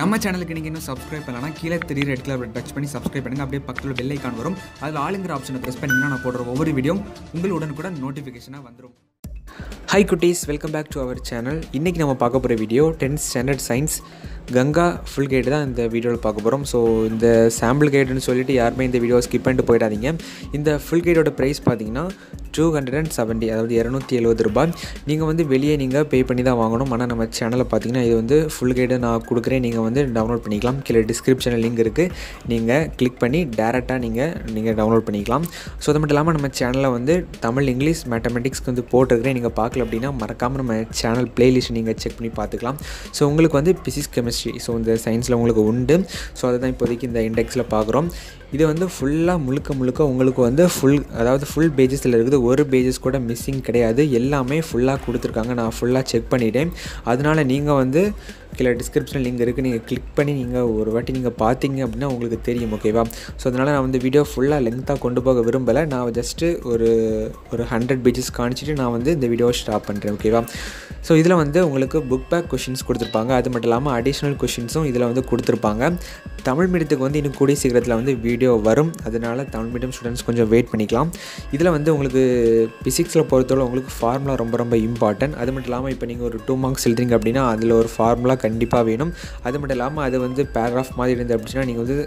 நம்ம சேனலுக்கு நீங்கள் இன்னும் சப்ஸ்கிரைப் பண்ணலாம் கீழே தெரிய ரெட் கலர் டச் பண்ணி சப்ஸ்கிரைப் பண்ணுங்கள் அப்படியே பக்கத்தில் பெல் ஐக்கான் வரும். அதில் ஆளுங்கிற ஆப்ஷனை ப்ரெஸ் பண்ணிங்கன்னா நான் போடுற ஒவ்வொரு வீடியோ உங்களுடன் கூட நோட்டிஃபிகேஷனாக வந்துடும் ஹை குட்டீஸ் welcome back to our channel இன்றைக்கி நம்ம பார்க்க போகிற video tenth standard science Ganga full guide தான் இந்த வீடியோவில் பார்க்க போகிறோம் ஸோ இந்த சாம்பிள் கைடுன்னு சொல்லிட்டு யாருமே இந்த வீடியோ ஸ்கிப் பண்ணிட்டு போயிடாதீங்க. இந்த ஃபுல் கைடோட ப்ரைஸ் பார்த்தீங்கன்னா டூ ஹண்ட்ரட் அண்ட் செவன்ட்டி அதாவது இரநூத்தி எழுபது ரூபாய். நீங்கள் வந்து வெளியே நீங்கள் பே பண்ணி தான் வாங்கணும். ஆனால் நம்ம சேனலில் பார்த்தீங்கன்னா இது வந்து ஃபுல் கைடு நான் கொடுக்குறேன். நீங்கள் வந்து டவுன்லோட் பண்ணிக்கலாம். கீழே டிஸ்கிரிப்ஷனில் லிங்க் இருக்குது நீங்கள் கிளிக் பண்ணி டேரெக்டாக நீங்கள் நீங்கள் டவுன்லோட் பண்ணிக்கலாம். ஸோ அது மட்டும் இல்லாமல் நம்ம சேனலில் வந்து தமிழ் இங்கிலீஷ் மேத்தமெட்டிக்ஸ்க்கு வந்து போட்டிருக்கிறேன். நீங்கள் பார்க்கல அப்படின்னா மறக்காமல் நம்ம சேனல் பிளேலிஸ்ட் நீங்கள் செக் பண்ணி பார்த்துக்கலாம் ஸோ உங்களுக்கு வந்து பிசிக்ஸ் கெமிஸ்ட்ரி ஸோ இந்த சயின்ஸில் உங்களுக்கு உண்டு. ஸோ அதை தான் இப்போதைக்கு இந்த இண்டெக்ஸில் பார்க்குறோம் இது வந்து ஃபுல்லாக முழுக்க முழுக்க உங்களுக்கு வந்து ஃபுல் அதாவது ஃபுல் பேஜஸில் இருக்குது. ஒரு பேஜஸ் கூட மிஸ்ஸிங் கிடையாது. எல்லாமே ஃபுல்லாக கொடுத்துருக்காங்க. நான் ஃபுல்லாக செக் பண்ணிட்டேன். அதனால் நீங்கள் வந்து கீழே டிஸ்கிரிப்ஷனில் லிங்க் இருக்குது நீங்கள் கிளிக் பண்ணி நீங்கள் ஒரு வாட்டி நீங்கள் பார்த்தீங்க அப்படின்னா உங்களுக்கு தெரியும் ஓகேவா ஸோ அதனால் நான் வந்து வீடியோ ஃபுல்லாக லென்த்தாக கொண்டு போக விரும்பலை. நான் ஜஸ்ட்டு ஒரு ஒரு ஹண்ட்ரட் பேஜஸ் காணிச்சிட்டு நான் வந்து இந்த வீடியோவை ஸ்டாப் பண்ணுறேன் ஓகேவா ஸோ இதில் வந்து உங்களுக்கு புக் பேக் கொஷின்ஸ் கொடுத்துருப்பாங்க. அது மட்டும் இல்லாமல் அடிஷ்னல் கொஷின்ஸும் இதில் வந்து கொடுத்துருப்பாங்க. தமிழ் மீடியத்துக்கு வந்து இன்னும் கூடிய சீக்கிரத்தில் வந்து வீடியோ வரும். அதனால் தமிழ் மீடியம் ஸ்டூடெண்ட்ஸ் கொஞ்சம் வெயிட் பண்ணிக்கலாம். இதில் வந்து உங்களுக்கு ஃபிசிக்ஸில் பொறுத்தவரை உங்களுக்கு ஃபார்முலா ரொம்ப ரொம்ப இம்பார்ட்டன்ட் அது மட்டும் இல்லாமல் இப்போ நீங்கள் ஒரு டூ மார்க்ஸ் எழுதுறீங்க அப்படின்னா அதில் ஒரு ஃபார்முலா கண்டிப்பாக வேணும். அது மட்டும் இல்லாமல் அது வந்து பேராகிராஃப் மாதிரி இருந்தது அப்படின்னா நீங்கள் வந்து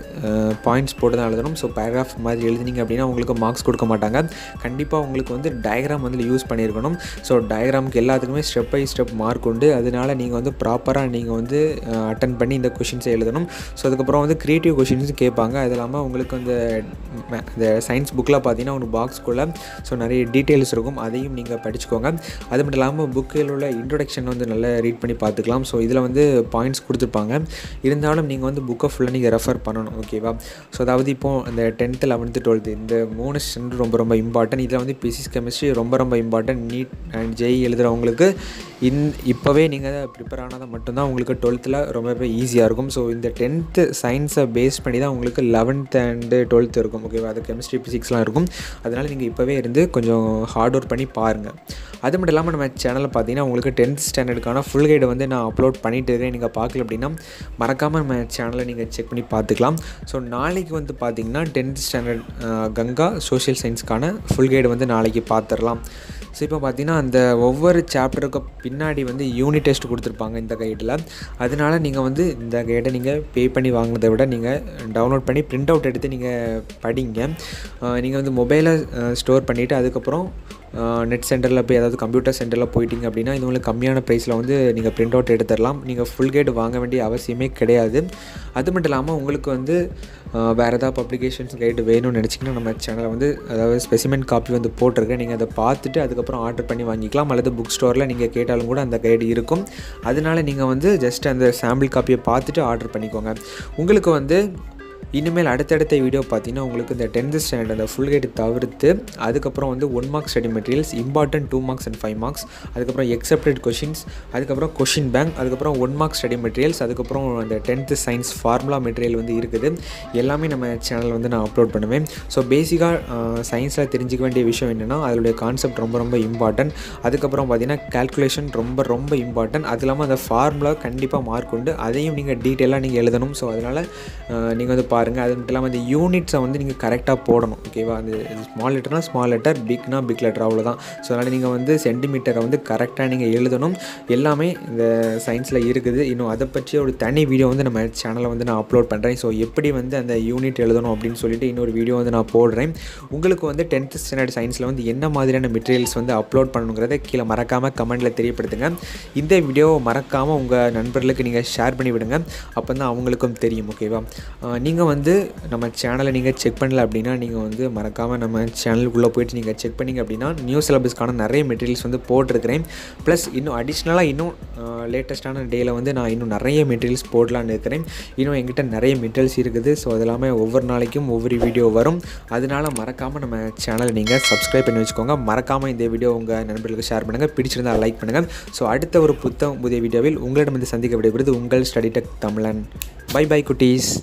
பாயிண்ட்ஸ் போட்டு தான் எழுதணும். ஸோ பேராகிராஃப் மாதிரி எழுதுனீங்க அப்படின்னா உங்களுக்கு மார்க்ஸ் கொடுக்க மாட்டாங்க. கண்டிப்பாக உங்களுக்கு வந்து டயக்ராம் வந்து யூஸ் பண்ணியிருக்கணும். ஸோ டயக்ராமுக்கு எல்லாத்துக்குமே ஸ்டெப் பை ஸ்டெப் மார்க் உண்டு. அதனால் நீங்கள் வந்து ப்ராப்பராக நீங்கள் வந்து அட்டன் பண்ணி இந்த கொஷின்ஸை எழுதணும். ஸோ அதுக்கப்புறம் வந்து க்ரியேட்டிவ் கொஷின்ஸ் கேட்பாங்க. அது இல்லாமல் உங்களுக்கு அந்த இந்த சயின்ஸ் புக்கில் பார்த்தீங்கன்னா ஒரு பாக்ஸ்க்குள்ளே ஸோ நிறைய டீட்டெயில்ஸ் இருக்கும். அதையும் நீங்கள் படிச்சுக்கோங்க. அது மட்டும் இல்லாமல் புக்கில் உள்ள இன்ட்ரொடக்ஷன் வந்து நல்லா ரீட் பண்ணி பார்த்துக்கலாம். ஸோ இதில் வந்து பாயிண்ட்ஸ் கொடுத்துருப்பாங்க. இருந்தாலும் நீங்கள் வந்து புக்கை ஃபுல்லாக நீங்கள் ரெஃபர் பண்ணணும் ஓகேவா ஸோ அதாவது இப்போது அந்த டென்த்து லெவன்த்து டுவெல்த்து இந்த மூணு ஸ்டாண்டர்ட் ரொம்ப ரொம்ப இம்பார்ட்டன்ட் இதில் வந்து பிசிக்ஸ் கெமிஸ்ட்ரி ரொம்ப ரொம்ப இம்பார்ட்டன்ட் நீட் அண்ட் ஜெய் எழுதுகிறவங்களுக்கு இன் இப்போவே நீங்கள் ப்ரிப்பேர் ஆனாதான் மட்டும்தான் உங்களுக்கு டுவெல்த்தில் ரொம்பவே ஈஸியாக இருக்கும். ஸோ இந்த டென்த்து சயின்ஸை பேஸ் பண்ணி தான் உங்களுக்கு லெவன்த் அண்டு டுவெல்த்து இருக்கும் ஓகேவா அது கெமிஸ்ட்ரி ஃபிசிக்ஸ்லாம் இருக்கும். அதனால் நீங்கள் இப்போவே இருந்து கொஞ்சம் ஹார்ட் ஒர்க் பண்ணி பாருங்கள் அது மட்டும் இல்லாமல் நம்ம சேனலில் பார்த்தீங்கன்னா உங்களுக்கு டென்த் ஸ்டாண்டர்டுக்கான ஃபுல் கைடு வந்து நான் அப்லோட் பண்ணிட்டு இருக்கேன் நீங்கள் பார்க்கல அப்படின்னா மறக்காமல் நம்ம சேனலை நீங்கள் செக் பண்ணி பார்த்துக்கலாம். ஸோ நாளைக்கு வந்து பார்த்தீங்கன்னா டென்த் ஸ்டாண்டர்ட் கங்கா சோஷியல் சயின்ஸ்க்கான ஃபுல் கைடு வந்து நாளைக்கு பார்த்துடலாம். ஸோ இப்போ பார்த்தீங்கன்னா அந்த ஒவ்வொரு சாப்டருக்கு பின்னாடி வந்து யூனிட் டெஸ்ட் கொடுத்துருப்பாங்க இந்த கைடில் அதனால நீங்கள் வந்து இந்த கைடை நீங்கள் பே பண்ணி வாங்கினதை விட நீங்கள் டவுன்லோட் பண்ணி பிரிண்ட் அவுட் எடுத்து நீங்கள் படிங்க. நீங்கள் வந்து மொபைலை ஸ்டோர் பண்ணிவிட்டு அதுக்கப்புறம் நெட் சென்டரில் போய் அதாவது கம்ப்யூட்டர் சென்டரில் போயிட்டீங்க அப்படின்னா இது உங்களுக்கு கம்மியான ப்ரைஸில் வந்து நீங்கள் ப்ரிண்ட் அவுட் எடுத்துடலாம். நீங்கள் ஃபுல் கேட் வாங்க வேண்டிய அவசியமே கிடையாது. அது மட்டும் இல்லாமல் உங்களுக்கு வந்து வேறு ஏதாவது பப்ளிகேஷன்ஸ் கைடு வேணும்னு நினச்சிங்கன்னா நம்ம சேனலில் வந்து அதாவது ஸ்பெசிமென்ட் காப்பி வந்து போட்டிருக்கேன். நீங்கள் அதை பார்த்துட்டு அதுக்கப்புறம் ஆர்டர் பண்ணி வாங்கிக்கலாம். அல்லது புக் ஸ்டோரில் நீங்கள் கேட்டாலும் கூட அந்த கைடு இருக்கும். அதனால நீங்கள் வந்து ஜஸ்ட் அந்த சாம்பிள் காப்பியை பார்த்துட்டு ஆர்டர் பண்ணிக்கோங்க. உங்களுக்கு வந்து இனிமேல் அடுத்தடுத்த வீடியோ பார்த்தீங்கன்னா உங்களுக்கு இந்த டென்த்து ஸ்டாண்டர்ட் அந்த ஃபுல் கைடு தவிர்த்து அதுக்கப்புறம் வந்து one mark study materials important two marks and five marks அதுக்கப்புறம் எக்ஸப்டட் கொஷின்ஸ் அதுக்கப்புறம் கொஷின் பேங்க் அதுக்கப்புறம் ஒன் மார்க் ஸ்டடி மெட்டீரியல்ஸ் அதுக்கப்புறம் அந்த டென்த்து சயின்ஸ் ஃபார்முலா மெட்டீரியல் வந்து இருக்குது. எல்லாமே நம்ம சேனல் வந்து நான் அப்லோட் பண்ணுவேன். ஸோ பேசிக்காக சயின்ஸில் தெரிஞ்சிக்க வேண்டிய விஷயம் என்னென்னா அதோடைய கான்செப்ட் ரொம்ப ரொம்ப இம்பார்ட்டன்ட் அதுக்கப்புறம் பார்த்தீங்கன்னா கேல்குலேஷன் ரொம்ப ரொம்ப இம்பார்ட்டன்ட் அது இல்லாமல் அந்த ஃபார்முலா கண்டிப்பாக மார்க் உண்டு. அதையும் நீங்கள் டீட்டெயிலாக நீங்கள் எழுதணும். ஸோ அதனால் நீங்கள் வந்து பா பாருங்கள் அது மட்டும் இல்லாமல் அந்த யூனிட்ஸை வந்து நீங்கள் கரெக்டாக போடணும் ஓகேவா அந்த ஸ்மால் லெட்டர்னால் ஸ்மால் லெட்டர் பிக்னா பிக் லெட்டர் அவ்வளோதான் ஸோ அதனால் நீங்கள் வந்து சென்டிமீட்டரை வந்து கரெக்டாக நீங்கள் எழுதணும். எல்லாமே இந்த சயின்ஸில் இருக்குது. இன்னும் அதை பற்றி ஒரு தனி வீடியோ வந்து நம்ம சேனலில் வந்து நான் அப்லோட் பண்ணுறேன் ஸோ எப்படி வந்து அந்த யூனிட் எழுதணும் அப்படின்னு சொல்லிட்டு இன்னொரு வீடியோ வந்து நான் போடுறேன். உங்களுக்கு வந்து டென்த்து ஸ்டாண்டர்ட் சயின்ஸில் வந்து என்ன மாதிரியான மெட்டீரியல்ஸ் வந்து அப்லோட் பண்ணணுங்கிறத கீழே மறக்காமல் கமெண்ட்டில் தெரியப்படுத்துங்க. இந்த வீடியோவை மறக்காமல் உங்கள் நண்பர்களுக்கு நீங்கள் ஷேர் பண்ணி விடுங்க அப்போ தான் அவங்களுக்கும் தெரியும் ஓகேவா நீங்கள் வந்து வந்து நம்ம சேனலை நீங்கள் செக் பண்ணல அப்படின்னா நீங்கள் வந்து மறக்காமல் நம்ம சேனலுக்குள்ளே போயிட்டு நீங்கள் செக் பண்ணிங்க அப்படின்னா நியூ சிலபஸ்க்கான நிறைய மெட்டீரியல்ஸ் வந்து போட்டிருக்கிறேன். ப்ளஸ் இன்னும் அடிஷ்னலாக இன்னும் லேட்டஸ்ட்டான டேயில் வந்து நான் இன்னும் நிறைய மெட்டீரியல்ஸ் போடலான்னு இருக்கிறேன். இன்னும் எங்கிட்ட நிறைய மெட்டீரியல்ஸ் இருக்குது. ஸோ அது ஒவ்வொரு நாளைக்கும் ஒவ்வொரு வீடியோ வரும். அதனால் மறக்காமல் நம்ம சேனலை நீங்கள் சப்ஸ்கிரைப் பண்ணி வச்சுக்கோங்க. மறக்காமல் இந்த வீடியோ உங்கள் நண்பர்களுக்கு ஷேர் பண்ணுங்கள் பிடிச்சிருந்தால் லைக் பண்ணுங்கள் ஸோ அடுத்த ஒரு புத்தம் புதிய வீடியோவில் உங்களிடம் வந்து சந்திக்க விடைபெறுது உங்கள் study tech Tamilan. Bye bye குட்டீஸ்.